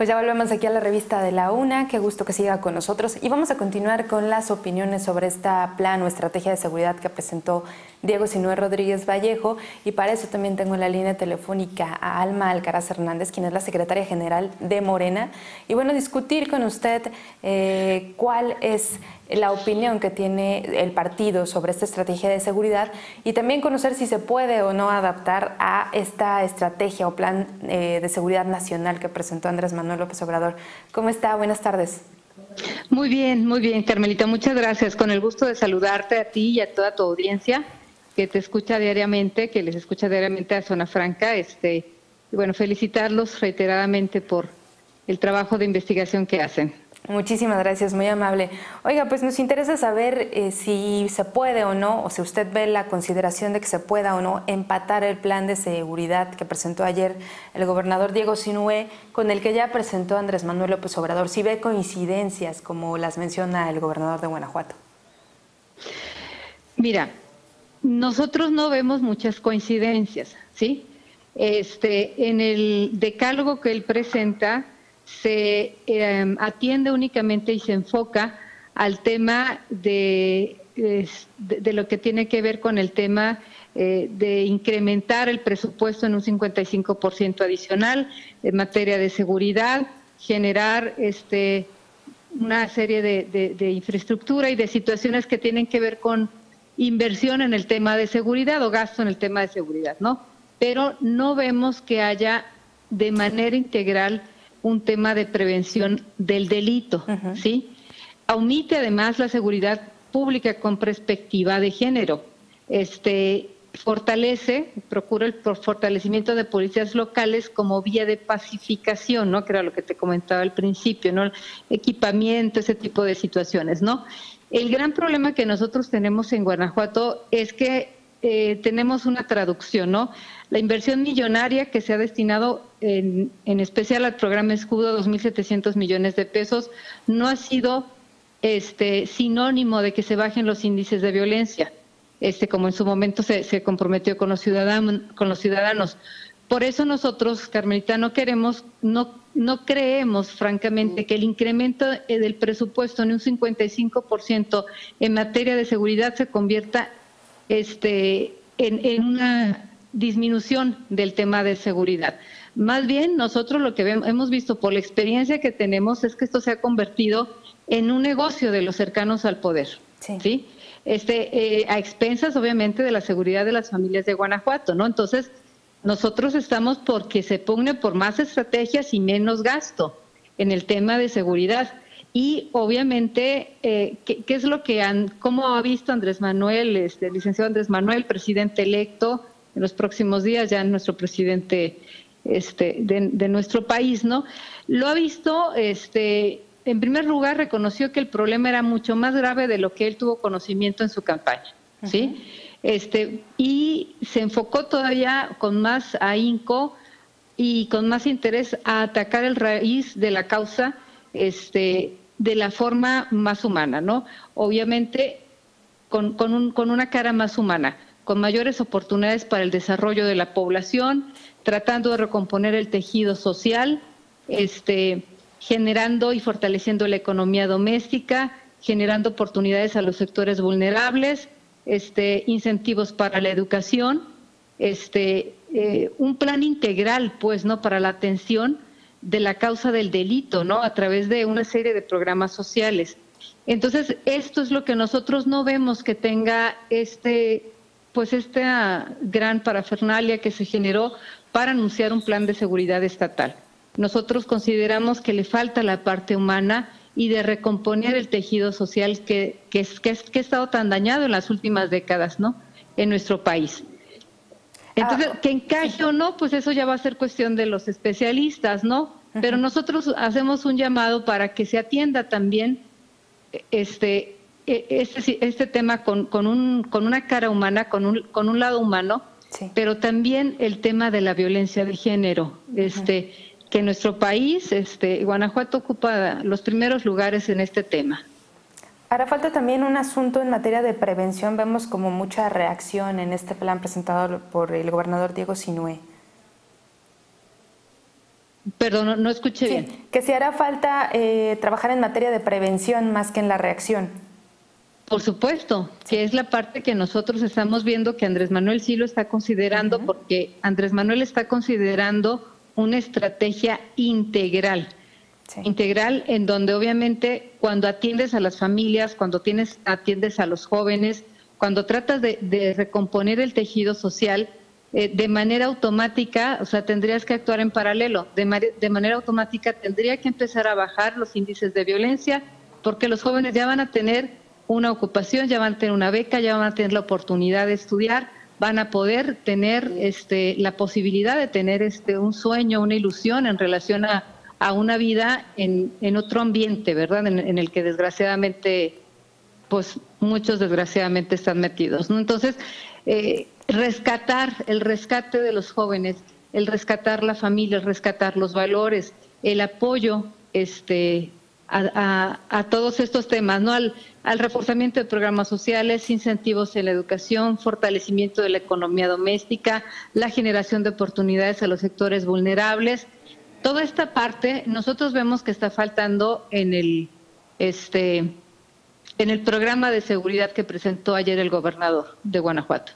Pues ya volvemos aquí a la revista de la UNA, qué gusto que siga con nosotros. Y vamos a continuar con las opiniones sobre esta plan o estrategia de seguridad que presentó Diego Sinué Rodríguez Vallejo y para eso también tengo en la línea telefónica a Alma Alcaraz Hernández, quien es la secretaria general de Morena y bueno, discutir con usted eh, cuál es la opinión que tiene el partido sobre esta estrategia de seguridad y también conocer si se puede o no adaptar a esta estrategia o plan eh, de seguridad nacional que presentó Andrés Manuel López Obrador. ¿Cómo está? Buenas tardes. Muy bien, muy bien, Carmelita. Muchas gracias. Con el gusto de saludarte a ti y a toda tu audiencia que te escucha diariamente, que les escucha diariamente a Zona Franca. Este, y bueno, felicitarlos reiteradamente por el trabajo de investigación que hacen. Muchísimas gracias, muy amable. Oiga, pues nos interesa saber eh, si se puede o no, o si usted ve la consideración de que se pueda o no empatar el plan de seguridad que presentó ayer el gobernador Diego Sinué con el que ya presentó Andrés Manuel López Obrador. Si ve coincidencias como las menciona el gobernador de Guanajuato. Mira, nosotros no vemos muchas coincidencias, ¿sí? Este, en el decálogo que él presenta, se em, atiende únicamente y se enfoca al tema de, de, lo que tiene que ver con el tema eh, de incrementar el presupuesto en un 55% adicional en materia de seguridad, generar este, una serie de, de infraestructura y de situaciones que tienen que ver con inversión en el tema de seguridad o gasto en el tema de seguridad, ¿no? Pero no vemos que haya de manera integral un tema de prevención del delito, ¿sí? Omite además la seguridad pública con perspectiva de género. Este fortalece, procura el fortalecimiento de policías locales como vía de pacificación, ¿no? Que era lo que te comentaba al principio, ¿no? Equipamiento, ese tipo de situaciones, ¿no? El gran problema que nosotros tenemos en Guanajuato es que eh, tenemos una traducción, ¿no? La inversión millonaria que se ha destinado en, especial al programa Escudo, 2.700 millones de pesos, no ha sido este, sinónimo de que se bajen los índices de violencia, este, como en su momento se, comprometió con los, ciudadanos, con los ciudadanos. Por eso nosotros, Carmelita, no queremos, no, no creemos, francamente, que el incremento del presupuesto en un 55% en materia de seguridad se convierta este, en una disminución del tema de seguridad. Más bien, nosotros lo que hemos visto por la experiencia que tenemos es que esto se ha convertido en un negocio de los cercanos al poder. Sí. Este, eh, a expensas, obviamente, de la seguridad de las familias de Guanajuato, ¿no? Entonces, nosotros estamos porque se pugne por más estrategias y menos gasto en el tema de seguridad. Y obviamente, eh, ¿qué, es lo que han, cómo ha visto Andrés Manuel, este, licenciado Andrés Manuel, presidente electo, en los próximos días, ya nuestro presidente este, de, nuestro país, ¿no? Lo ha visto, este, en primer lugar, reconoció que el problema era mucho más grave de lo que él tuvo conocimiento en su campaña, ¿sí? Este, y se enfocó todavía con más ahínco y con más interés a atacar el raíz de la causa este, de la forma más humana, ¿no? Obviamente con, con, un, con una cara más humana con mayores oportunidades para el desarrollo de la población, tratando de recomponer el tejido social, este, generando y fortaleciendo la economía doméstica, generando oportunidades a los sectores vulnerables, este, incentivos para la educación, este, eh, un plan integral, pues, ¿no? Para la atención de la causa del delito, ¿no? A través de una serie de programas sociales. Entonces, esto es lo que nosotros no vemos que tenga este pues esta gran parafernalia que se generó para anunciar un plan de seguridad estatal. Nosotros consideramos que le falta la parte humana y de recomponer el tejido social que, que, que, ha estado tan dañado en las últimas décadas ¿no? en nuestro país. Entonces, ah, que encaje o no, pues eso ya va a ser cuestión de los especialistas, ¿no? Pero nosotros hacemos un llamado para que se atienda también este, e, este, este tema con, con, un, con una cara humana, con un, con un lado humano, pero también el tema de la violencia de género, este, que nuestro país, este, Guanajuato ocupa los primeros lugares en este tema. Hará falta también un asunto en materia de prevención. Vemos como mucha reacción en este plan presentado por el gobernador Diego Sinué. Perdón, no, escuché bien. Que si hará falta eh, trabajar en materia de prevención más que en la reacción. Por supuesto, que es la parte que nosotros estamos viendo que Andrés Manuel sí lo está considerando, porque Andrés Manuel está considerando una estrategia integral. Integral en donde obviamente cuando atiendes a las familias, cuando tienes, atiendes a los jóvenes, cuando tratas de, recomponer el tejido social, eh, de manera automática, o sea, tendrías que actuar en paralelo. De, de manera automática tendría que empezar a bajar los índices de violencia, porque los jóvenes ya van a tener una ocupación, ya van a tener una beca, ya van a tener la oportunidad de estudiar, van a poder tener este, la posibilidad de tener este, un sueño, una ilusión en relación a, una vida en, otro ambiente, ¿verdad? En, el que desgraciadamente, pues muchos desgraciadamente están metidos. Entonces, eh, rescatar, el rescate de los jóvenes, el rescatar la familia, el rescatar los valores, el apoyo este, a, todos estos temas, ¿no? Al, reforzamiento de programas sociales, incentivos en la educación, fortalecimiento de la economía doméstica, la generación de oportunidades a los sectores vulnerables. Toda esta parte nosotros vemos que está faltando en el este en el programa de seguridad que presentó ayer el gobernador de Guanajuato.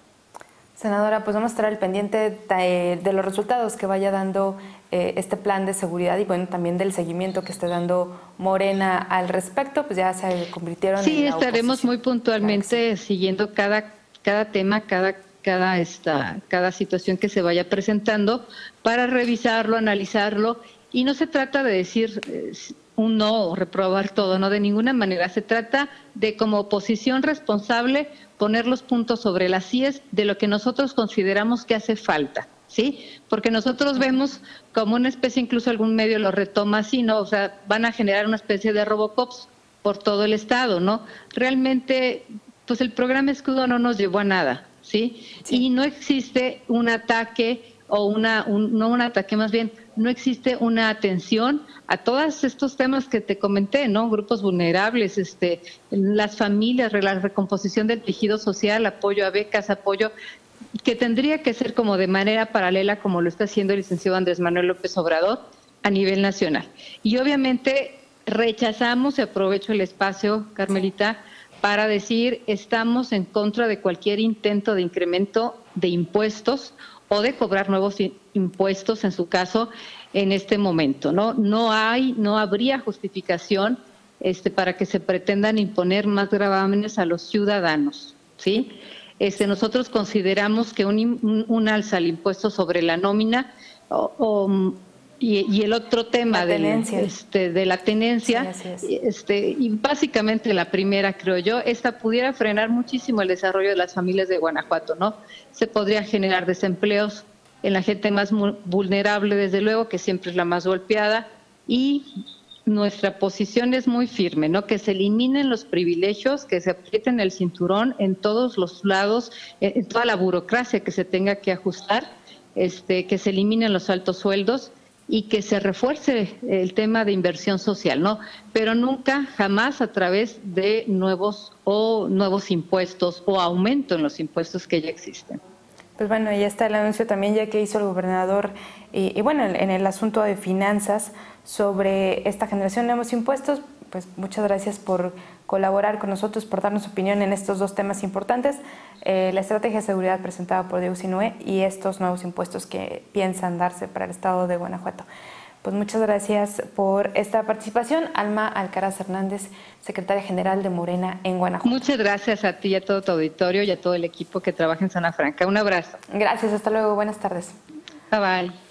Senadora, pues vamos a estar al pendiente de, los resultados que vaya dando eh, este plan de seguridad y bueno, también del seguimiento que esté dando Morena al respecto, pues ya se convirtieron en Sí, estaremos muy puntualmente siguiendo cada, cada tema, cada cada esta cada situación que se vaya presentando para revisarlo, analizarlo y no se trata de decir eh, un no o reprobar todo, no de ninguna manera. Se trata de como oposición responsable poner los puntos sobre las CIES de lo que nosotros consideramos que hace falta. ¿Sí? Porque nosotros vemos como una especie, incluso algún medio lo retoma así, ¿no? O sea, van a generar una especie de Robocops por todo el Estado, ¿no? Realmente, pues el programa Escudo no nos llevó a nada, ¿sí? Y no existe un ataque o una, no un ataque, más bien, no existe una atención a todos estos temas que te comenté, ¿no? Grupos vulnerables, este, las familias, la recomposición del tejido social, apoyo a becas, apoyo que tendría que ser como de manera paralela, como lo está haciendo el licenciado Andrés Manuel López Obrador a nivel nacional. Y obviamente rechazamos, y aprovecho el espacio, Carmelita, para decir estamos en contra de cualquier intento de incremento de impuestos o de cobrar nuevos impuestos en su caso en este momento. No, no hay, no habría justificación este, para que se pretendan imponer más gravámenes a los ciudadanos, ¿sí? Este, nosotros consideramos que un, un, alza al impuesto sobre la nómina o, y, el otro tema de, este, de la tenencia, este, y básicamente la primera, creo yo, esta pudiera frenar muchísimo el desarrollo de las familias de Guanajuato, ¿no? Se podría generar desempleos en la gente más vulnerable, desde luego, que siempre es la más golpeada, y nuestra posición es muy firme, ¿no? Que se eliminen los privilegios, que se aprieten el cinturón en todos los lados, en toda la burocracia que se tenga que ajustar, este, que se eliminen los altos sueldos y que se refuerce el tema de inversión social, ¿no? Pero nunca, jamás a través de nuevos o nuevos impuestos o aumento en los impuestos que ya existen. Pues bueno, ya está el anuncio también ya que hizo el gobernador y, bueno, en el asunto de finanzas sobre esta generación de nuevos impuestos, pues muchas gracias por colaborar con nosotros, por darnos opinión en estos dos temas importantes, eh, la estrategia de seguridad presentada por Diego Sinue y estos nuevos impuestos que piensan darse para el estado de Guanajuato. Pues muchas gracias por esta participación. Alma Alcaraz Hernández, secretaria general de Morena en Guanajuato. Muchas gracias a ti y a todo tu auditorio y a todo el equipo que trabaja en Zona Franca. Un abrazo. Gracias, hasta luego. Buenas tardes. Bye bye.